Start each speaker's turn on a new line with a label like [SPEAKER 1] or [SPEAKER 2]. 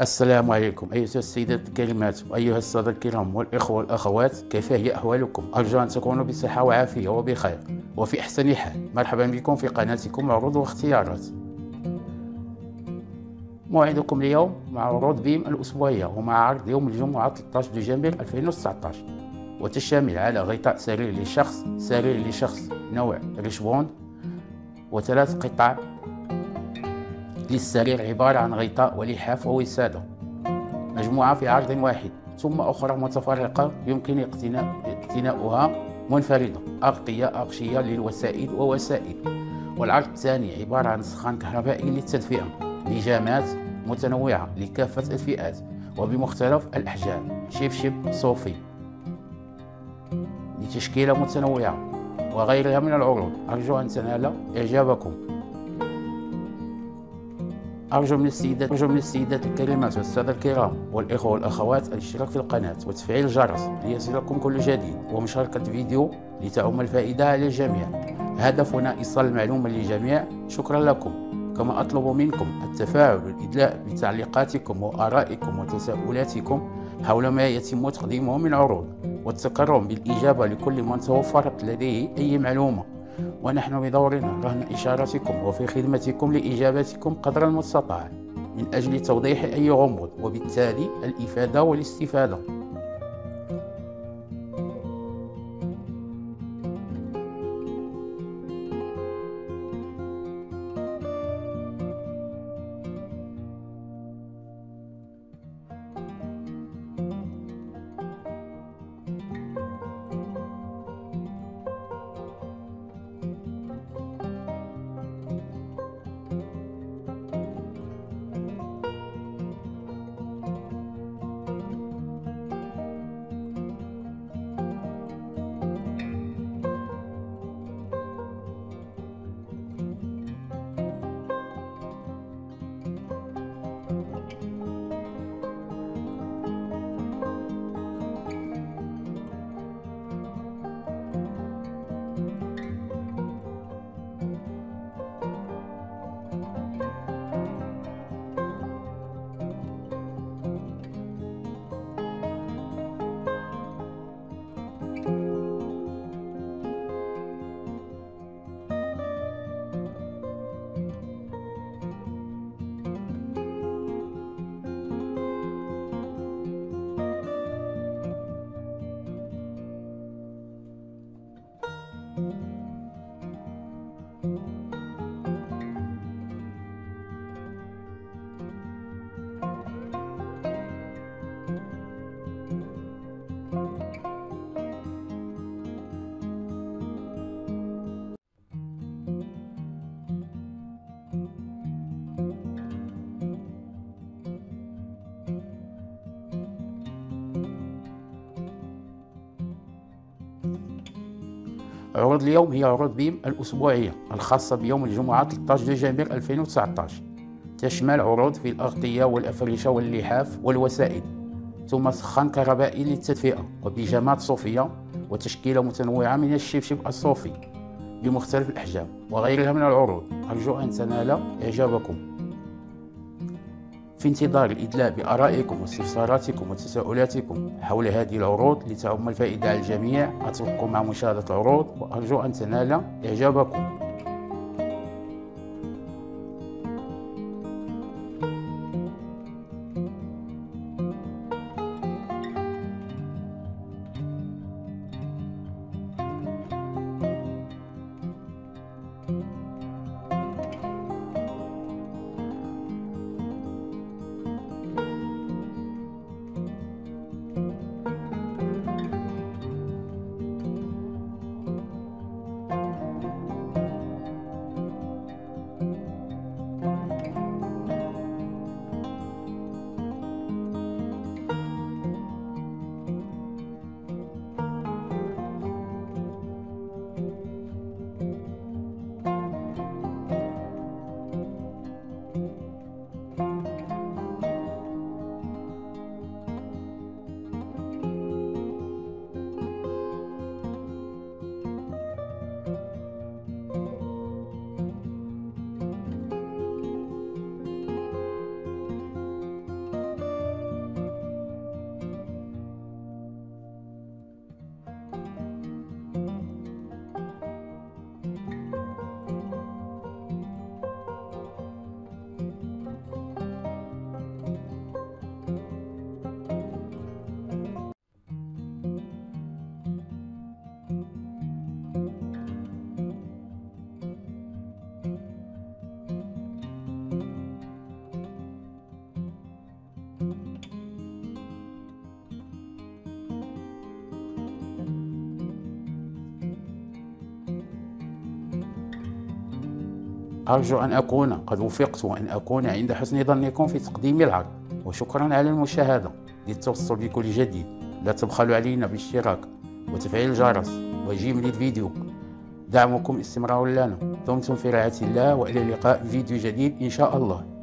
[SPEAKER 1] السلام عليكم. أيها السيدات الكريمات وأيها السادة الكرام والإخوة والأخوات كيف هي أحوالكم؟ أرجو أن تكونوا بصحة وعافية وبخير. وفي أحسن حال مرحبا بكم في قناتكم عروض واختيارات. موعدكم اليوم مع عروض بيم الأسبوعية ومع عرض يوم الجمعة 13 دجنبر 2019 وتشتمل على غطاء سرير لشخص سرير لشخص نوع ريشبوند وثلاث قطع للسرير عبارة عن غطاء ولحاف ووسادة. مجموعة في عرض واحد. ثم أخرى متفرقة يمكن اقتناؤها منفردة. أغطية أغشية للوسائد ووسائد والعرض الثاني عبارة عن سخان كهربائي للتدفئة. بيجامات متنوعة لكافة الفئات. وبمختلف الأحجام. شبشب صوفي. لتشكيلة متنوعة. وغيرها من العروض. أرجو أن تنال إعجابكم. أرجو من السيدات أرجو من السيدات الكريمات والسادة الكرام والإخوة والأخوات الاشتراك في القناة وتفعيل الجرس ليصلكم كل جديد ومشاركة فيديو لتعم الفائدة على الجميع هدفنا إيصال المعلومة للجميع. شكرا لكم. كما أطلب منكم التفاعل والإدلاء بتعليقاتكم وآرائكم وتساؤلاتكم حول ما يتم تقديمه من عروض والتكرم بالإجابة لكل من توفرت لديه أي معلومة. ونحن بدورنا رهن إشارتكم وفي خدمتكم لإجابتكم قدر المستطاع من أجل توضيح أي غموض وبالتالي الإفادة والاستفادة. عروض اليوم هي عروض بيم الأسبوعية الخاصة بيوم الجمعة 13 دجنبر 2019 تشمل عروض في الأغطية والأفرشة واللحاف والوسائد ثم سخان كهربائي للتدفئة وبيجامات صوفية وتشكيلة متنوعة من الشبشب الصوفي بمختلف الأحجام وغيرها من العروض. أرجو أن تنال إعجابكم. في انتظار الإدلاء بآرائكم واستفساراتكم وتساؤلاتكم حول هذه العروض لتعم الفائدة على الجميع. أترككم مع مشاهدة العروض وأرجو أن تنال إعجابكم. أرجو أن أكون قد وفقت وأن أكون عند حسن ظنكم في تقديم العرض وشكرا على المشاهدة. للتوصل بكل جديد. لا تبخلوا علينا بالاشتراك وتفعيل الجرس وجيم للفيديو دعمكم استمرار لنا. دمتم في رعاية الله وإلى اللقاء في فيديو جديد إن شاء الله.